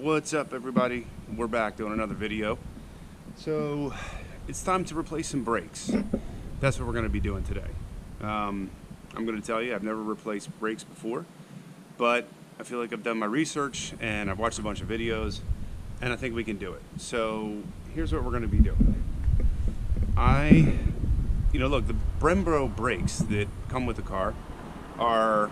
What's up everybody? We're back doing another video. So it's time to replace some brakes. That's what we're going to be doing today. Um, I'm going to tell you I've never replaced brakes before, but I feel like I've done my research and I've watched a bunch of videos and I think we can do it. So here's what we're going to be doing. I, you know, look, the Brembo brakes that come with the car are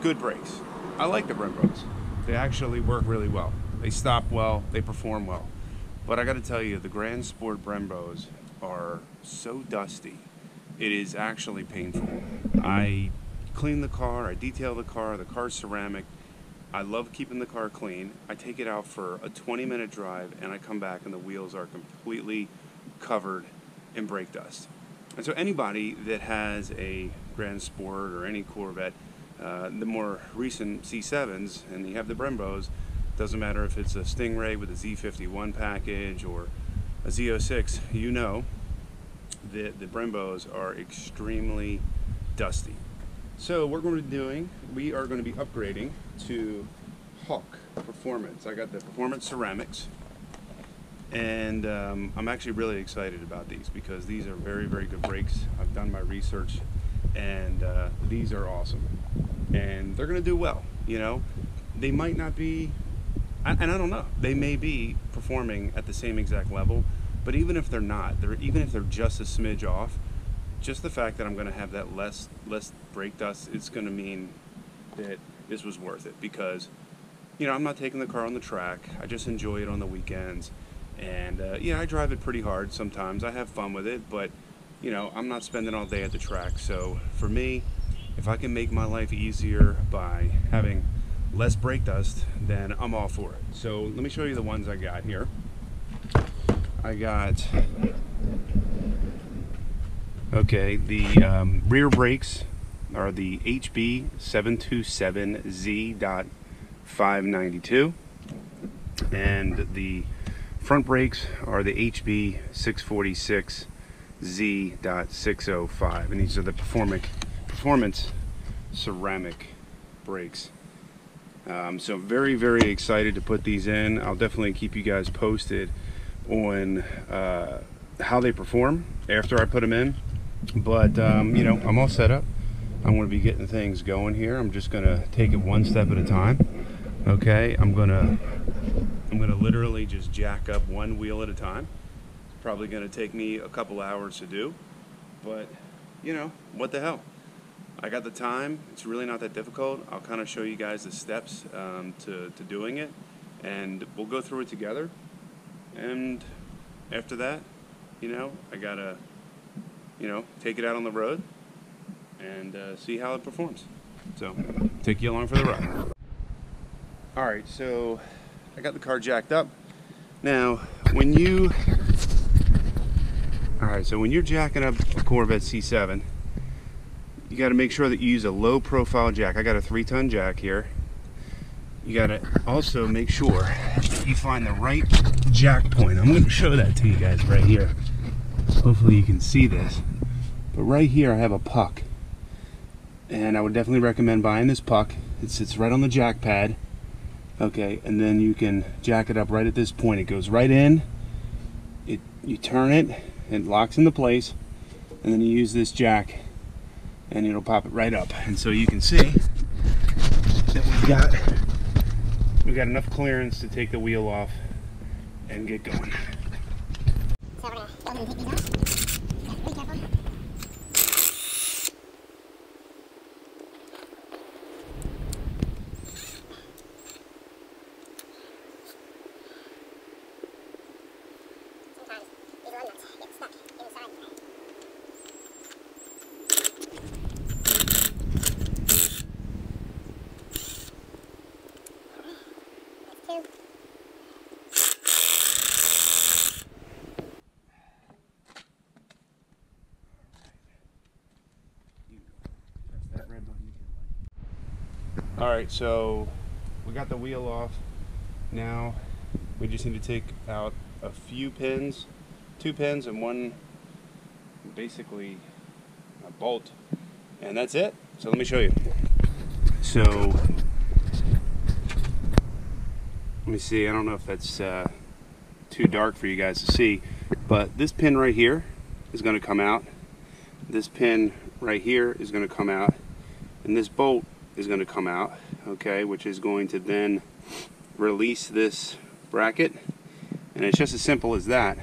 good brakes. I like the Brembos. They actually work really well. They stop well, they perform well. But I got to tell you, the Grand Sport Brembos are so dusty. It is actually painful. I clean the car, I detail the car, the car's ceramic. I love keeping the car clean. I take it out for a 20 minute drive and I come back and the wheels are completely covered in brake dust. And so anybody that has a Grand Sport or any Corvette uh, the more recent C7s, and you have the Brembos, doesn't matter if it's a Stingray with a Z51 package or a Z06, you know that the Brembos are extremely dusty. So what we're going to be doing, we are going to be upgrading to Hawk Performance. I got the Performance Ceramics, and um, I'm actually really excited about these because these are very, very good brakes. I've done my research, and uh, these are awesome and they're going to do well. You know, they might not be, and I don't know, they may be performing at the same exact level, but even if they're not, they're even if they're just a smidge off, just the fact that I'm going to have that less less brake dust, it's going to mean that this was worth it because, you know, I'm not taking the car on the track. I just enjoy it on the weekends, and uh, yeah, I drive it pretty hard sometimes. I have fun with it, but you know, I'm not spending all day at the track. So for me, if I can make my life easier by having less brake dust, then I'm all for it. So let me show you the ones I got here. I got, okay, the um, rear brakes are the HB 727Z.592 and the front brakes are the HB 646Z.605 and these are the performance performance ceramic brakes. Um, so very, very excited to put these in. I'll definitely keep you guys posted on uh, how they perform after I put them in. But, um, you know, I'm all set up. I'm going to be getting things going here. I'm just going to take it one step at a time. Okay, I'm going to I'm going to literally just jack up one wheel at a time. Probably going to take me a couple hours to do. But, you know, what the hell? I got the time. It's really not that difficult. I'll kind of show you guys the steps um, to, to doing it and we'll go through it together. And after that, you know, I gotta, you know, take it out on the road and uh, see how it performs. So, take you along for the ride. All right, so I got the car jacked up. Now, when you, all right, so when you're jacking up a Corvette C7, you got to make sure that you use a low profile jack. I got a three ton jack here. You got to also make sure you find the right jack point. I'm going to show that to you guys right here. Hopefully you can see this. But right here I have a puck. And I would definitely recommend buying this puck. It sits right on the jack pad. Okay, and then you can jack it up right at this point. It goes right in. It you turn it, it locks into place, and then you use this jack and it'll pop it right up. And so you can see that we've got we've got enough clearance to take the wheel off and get going. All right, so we got the wheel off. Now we just need to take out a few pins, two pins and one basically a bolt. And that's it. So let me show you. So let me see, I don't know if that's uh, too dark for you guys to see, but this pin right here is going to come out. This pin right here is going to come out. And this bolt is going to come out, okay, which is going to then release this bracket. And it's just as simple as that.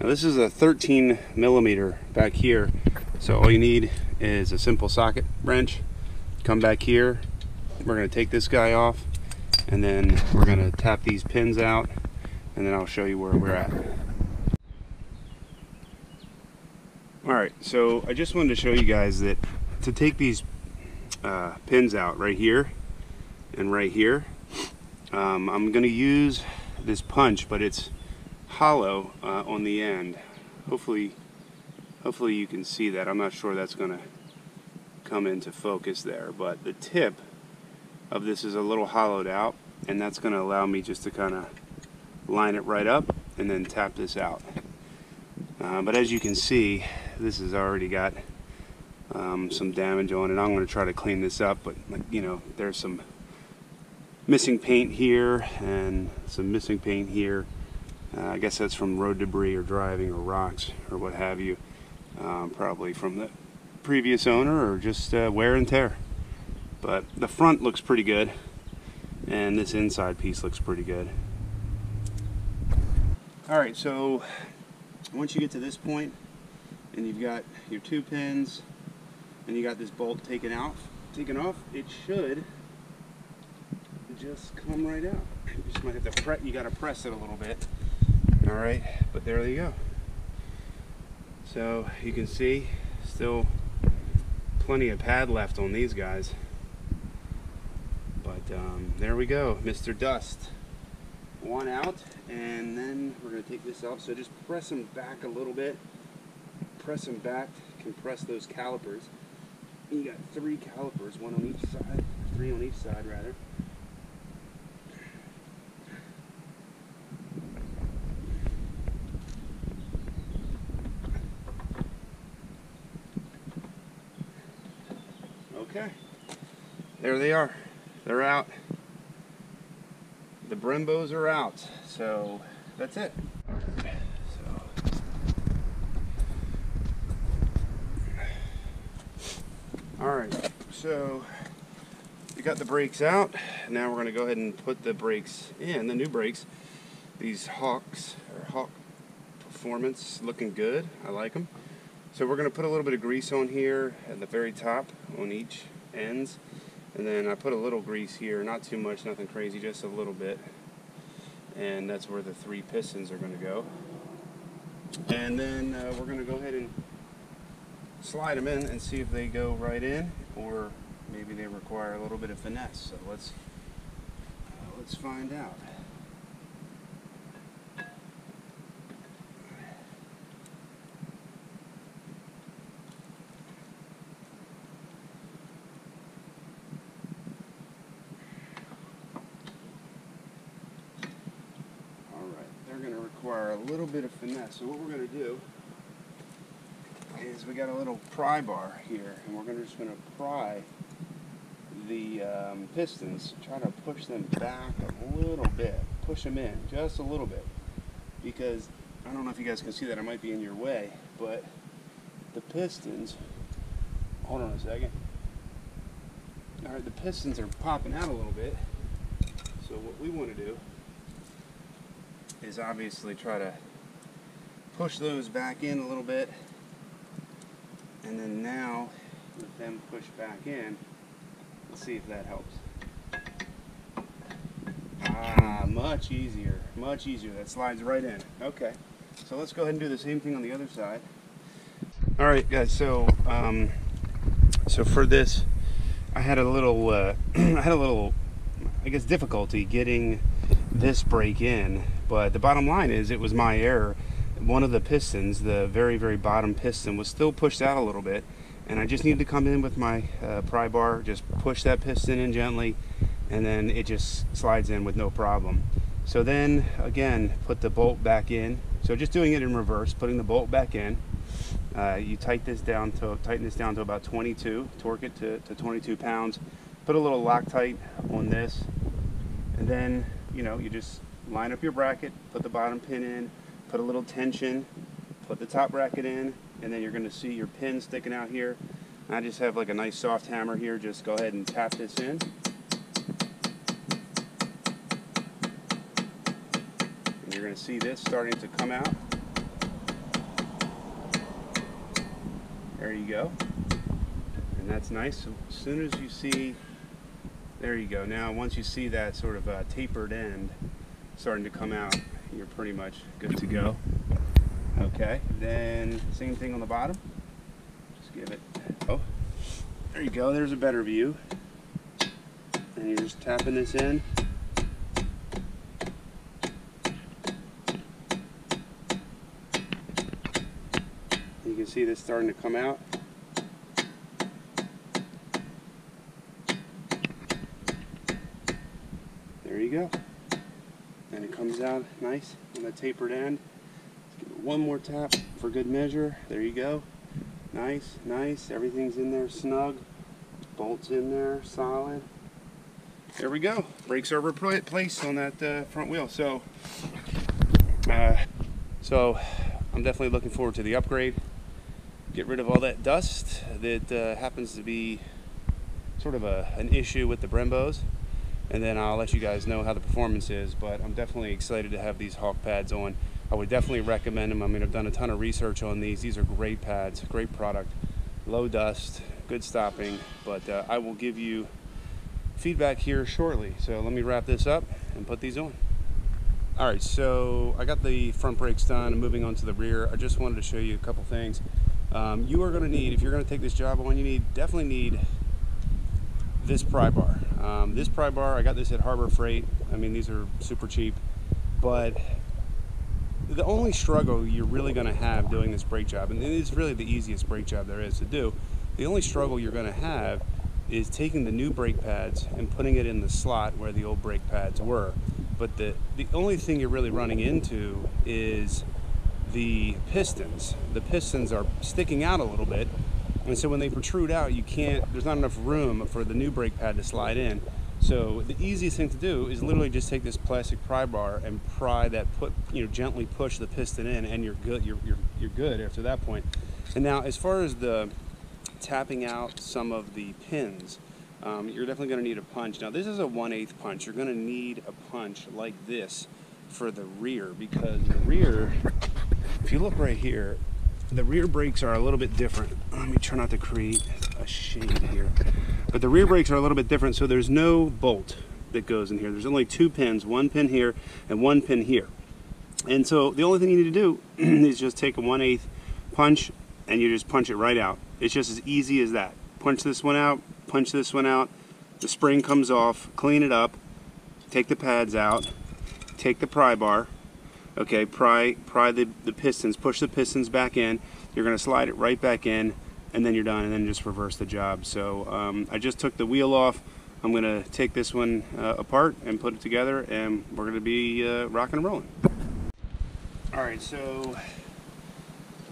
Now this is a 13 millimeter back here. So all you need is a simple socket wrench. Come back here. We're going to take this guy off and then we're going to tap these pins out and then I'll show you where we're at. Alright, so I just wanted to show you guys that to take these uh, pins out right here and right here, um, I'm going to use this punch, but it's hollow uh, on the end. Hopefully, hopefully you can see that. I'm not sure that's going to come into focus there, but the tip of this is a little hollowed out and that's going to allow me just to kind of line it right up and then tap this out. Uh, but as you can see, this has already got um, some damage on it. I'm going to try to clean this up, but you know, there's some missing paint here and some missing paint here. Uh, I guess that's from road debris or driving or rocks or what have you. Um, probably from the previous owner or just uh, wear and tear. But the front looks pretty good and this inside piece looks pretty good. Alright, so once you get to this point and you've got your two pins and you got this bolt taken out, taken off, it should just come right out. You just might have to press, you gotta press it a little bit. Alright, but there you go. So you can see still plenty of pad left on these guys. But um, there we go, Mr. Dust. One out, and then we're going to take this off. So just press them back a little bit. Press them back, compress those calipers. You got three calipers, one on each side, three on each side rather. Okay, there they are. They're out. The Brembos are out. So that's it. So. All right, so we got the brakes out. Now we're gonna go ahead and put the brakes in, the new brakes. These Hawks, or Hawk Performance, looking good. I like them. So we're gonna put a little bit of grease on here at the very top on each ends. And then I put a little grease here, not too much, nothing crazy, just a little bit. And that's where the three pistons are going to go. And then uh, we're going to go ahead and slide them in and see if they go right in or maybe they require a little bit of finesse. So let's, uh, let's find out. All right, they're going to require a little bit of finesse. So what we're going to do is we got a little pry bar here, and we're gonna, just going to pry the um, pistons, try to push them back a little bit, push them in just a little bit, because I don't know if you guys can see that, I might be in your way, but the pistons, hold on a second, all right, the pistons are popping out a little bit, so what we want to do is obviously try to push those back in a little bit and then now with them pushed back in. Let's see if that helps. Ah much easier much easier. That slides right in. Okay. So let's go ahead and do the same thing on the other side. All right guys so um, so for this I had a little uh, I had a little I guess difficulty getting this brake in but the bottom line is it was my error. One of the pistons, the very, very bottom piston, was still pushed out a little bit. And I just needed to come in with my uh, pry bar, just push that piston in gently, and then it just slides in with no problem. So then, again, put the bolt back in. So just doing it in reverse, putting the bolt back in. Uh, you tighten this down to tighten this down to about 22, torque it to, to 22 pounds. Put a little Loctite on this, And then, you know, you just line up your bracket, put the bottom pin in, put a little tension, put the top bracket in, and then you're going to see your pin sticking out here. I just have like a nice soft hammer here. Just go ahead and tap this in. And you're going to see this starting to come out. There you go. And that's nice. So as soon as you see, there you go. Now once you see that sort of uh, tapered end starting to come out, you're pretty much good to go. Okay, then same thing on the bottom. Just give it, oh, there you go. There's a better view. And you're just tapping this in. You can see this starting to come out. There you go. Comes out nice on the tapered end. one more tap for good measure. There you go. Nice, nice. Everything's in there snug. Bolts in there, solid. There we go. Brakes are replaced on that uh, front wheel. So, uh, so I'm definitely looking forward to the upgrade get rid of all that dust that uh, happens to be sort of a, an issue with the Brembos and then I'll let you guys know how the performance is but I'm definitely excited to have these Hawk pads on. I would definitely recommend them. I mean I've done a ton of research on these. These are great pads great product. Low dust good stopping but uh, I will give you feedback here shortly. So let me wrap this up and put these on. All right so I got the front brakes done. I'm moving on to the rear. I just wanted to show you a couple things. Um, you are going to need, if you're going to take this job on, you need definitely need this pry bar. Um, this pry bar, I got this at Harbor Freight. I mean, these are super cheap, but the only struggle you're really going to have doing this brake job, and it is really the easiest brake job there is to do, the only struggle you're going to have is taking the new brake pads and putting it in the slot where the old brake pads were. But the, the only thing you're really running into is the pistons. The pistons are sticking out a little bit, and so when they protrude out, you can't, there's not enough room for the new brake pad to slide in. So the easiest thing to do is literally just take this plastic pry bar and pry that, put, you know, gently push the piston in, and you're good. You're, you're, you're good after that point. And now, as far as the tapping out some of the pins, um, you're definitely going to need a punch. Now, this is a 1 8 punch. You're going to need a punch like this for the rear because the rear if you look right here, the rear brakes are a little bit different. Let me try not to create a shade here. But the rear brakes are a little bit different, so there's no bolt that goes in here. There's only two pins, one pin here and one pin here. And so the only thing you need to do is just take a 1 8 punch and you just punch it right out. It's just as easy as that. Punch this one out, punch this one out, the spring comes off, clean it up, take the pads out, take the pry bar, okay pry pry the, the pistons push the pistons back in. You're going to slide it right back in and then you're done and then just reverse the job. So um, I just took the wheel off. I'm going to take this one uh, apart and put it together and we're going to be uh, rocking and rolling. Alright so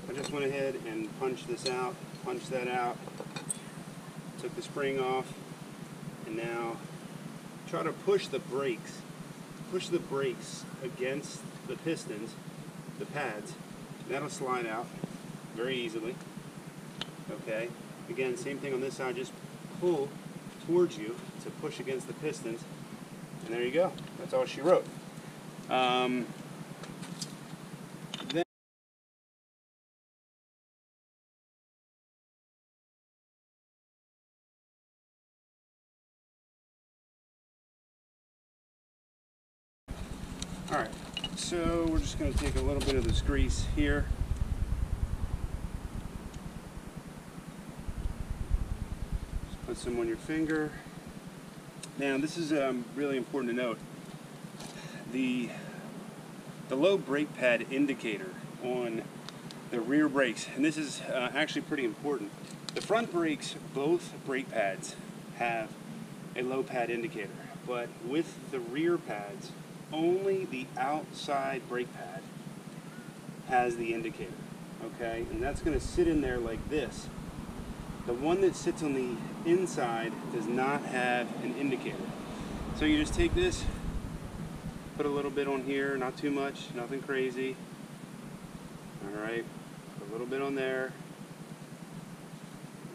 I just went ahead and punched this out punched that out took the spring off and now try to push the brakes push the brakes against the pistons, the pads, that'll slide out very easily. Okay, again, same thing on this side, just pull towards you to push against the pistons, and there you go. That's all she wrote. Um, then all right. So we're just going to take a little bit of this grease here. Just put some on your finger. Now this is um, really important to note. The, the low brake pad indicator on the rear brakes, and this is uh, actually pretty important. The front brakes, both brake pads have a low pad indicator, but with the rear pads, only the outside brake pad has the indicator, okay? And that's gonna sit in there like this. The one that sits on the inside does not have an indicator. So you just take this, put a little bit on here, not too much, nothing crazy. All right, put a little bit on there,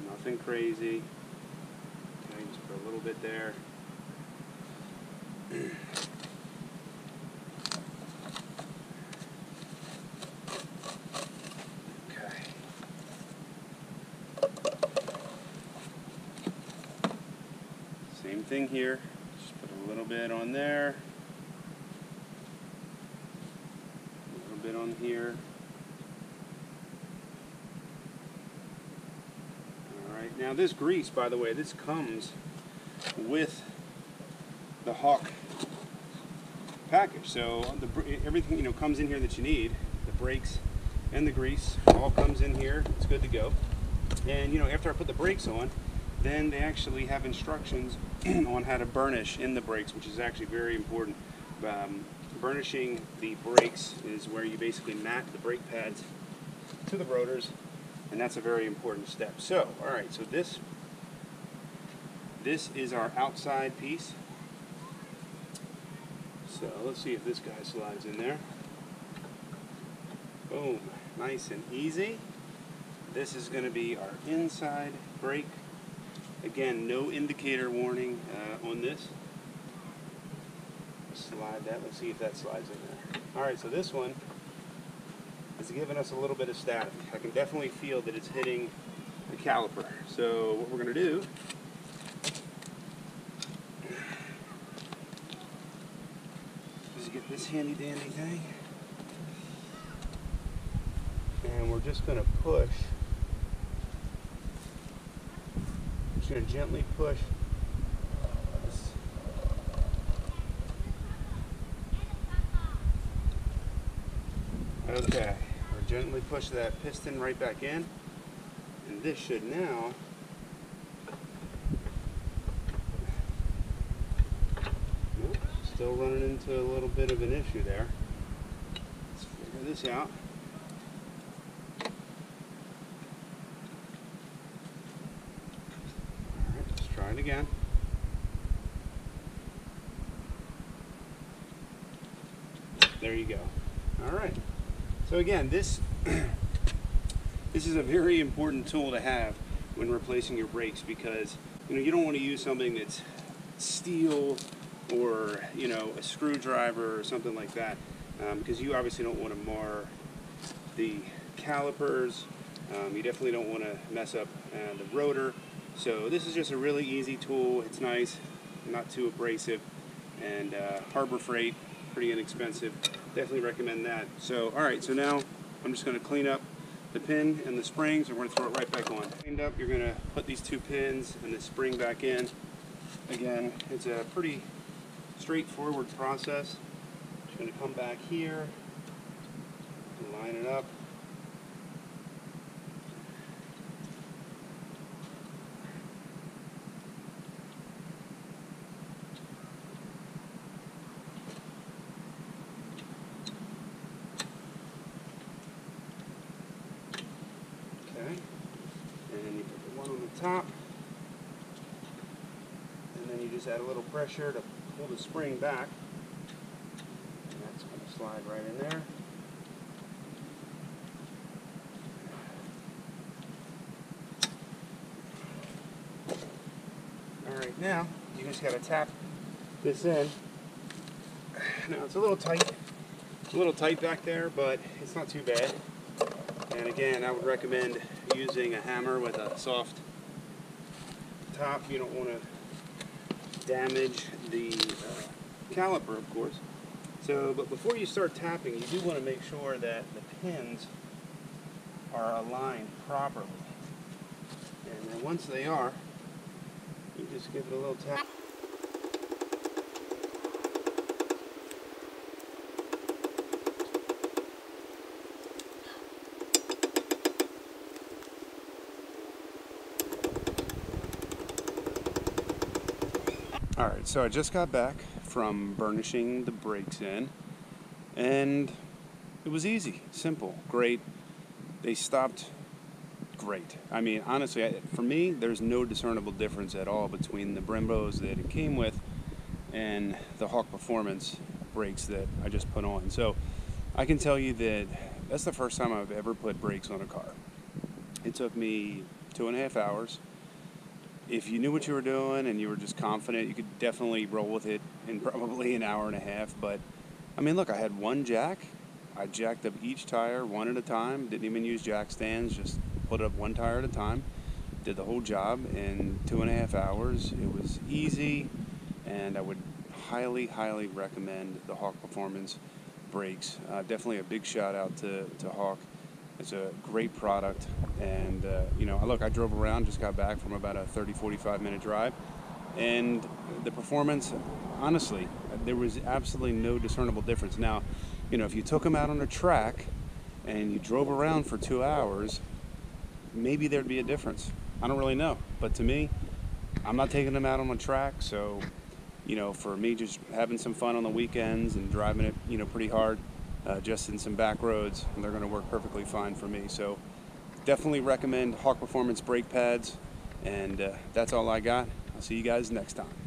nothing crazy. Okay, just put a little bit there. thing here. Just put a little bit on there. A little bit on here. Alright, now this grease, by the way, this comes with the Hawk package. So the, everything you know comes in here that you need. The brakes and the grease all comes in here. It's good to go. And you know, after I put the brakes on, then they actually have instructions on how to burnish in the brakes, which is actually very important. Um, burnishing the brakes is where you basically mat the brake pads to the rotors, and that's a very important step. So, all right, so this this is our outside piece. So let's see if this guy slides in there. Boom, nice and easy. This is going to be our inside brake. Again, no indicator warning uh, on this. Slide that. Let's see if that slides in there. All right, so this one is giving us a little bit of static. I can definitely feel that it's hitting the caliper. So what we're going to do is get this handy dandy thing. And we're just going to push just going to gently push. Okay, we'll gently push that piston right back in, and this should now Nope, still running into a little bit of an issue there. Let's figure this out. Alright, let's try it again. There you go. Alright. So again, this this is a very important tool to have when replacing your brakes because you know you don't want to use something that's steel or you know a screwdriver or something like that um, because you obviously don't want to mar the calipers. Um, you definitely don't want to mess up uh, the rotor. So this is just a really easy tool. It's nice, not too abrasive, and uh, Harbor Freight, pretty inexpensive. Definitely recommend that. So all right, so now I'm just going to clean up the pin and the springs, and we're going to throw it right back on. Cleaned up, you're going to put these two pins and the spring back in. Again, it's a pretty straightforward process. Just going to come back here, line it up. Okay, and then you put the one on the top, and then you just add a little pressure to pull the spring back. And that's going to slide right in there. All right, now you just got to tap this in. Now it's a little tight, a little tight back there, but it's not too bad. And again, I would recommend using a hammer with a soft top. You don't want to damage the uh, caliper, of course. So, but before you start tapping, you do want to make sure that the pins are aligned properly. And then once they are, you just give it a little tap. All right, so I just got back from burnishing the brakes in, and it was easy, simple, great. They stopped great. I mean, honestly, I- for me, there's no discernible difference at all between the Brembos that it came with and the Hawk Performance. brakes that I just put on. So I can tell you that that's the first time I've ever put brakes on a car. It took me two and a half hours. If you knew what you were doing and you were just confident, you could definitely roll with it in probably an hour and a half. But I mean, look, I had one jack. I jacked up each tire one at a time. Didn't even use jack stands, just put it up one tire at a time. Did the whole job in two and a half hours. It was easy, and I would highly, highly recommend the Hawk Performance brakes. Uh, definitely a big shout out to, to Hawk. It's a great product, and uh, you know, I look, I drove around, just got back from about a 30, 45 minute drive, and the performance, honestly, there was absolutely no discernible difference. Now, you know, if you took them out on a track and you drove around for two hours, maybe there'd be a difference. I don't really know, but to me, I'm not taking them out on a track, so you know, for me, just having some fun on the weekends and driving it, you know, pretty hard, uh, just in some back roads, they're going to work perfectly fine for me. So definitely recommend Hawk Performance brake pads, and uh, that's all I got. I'll see you guys next time.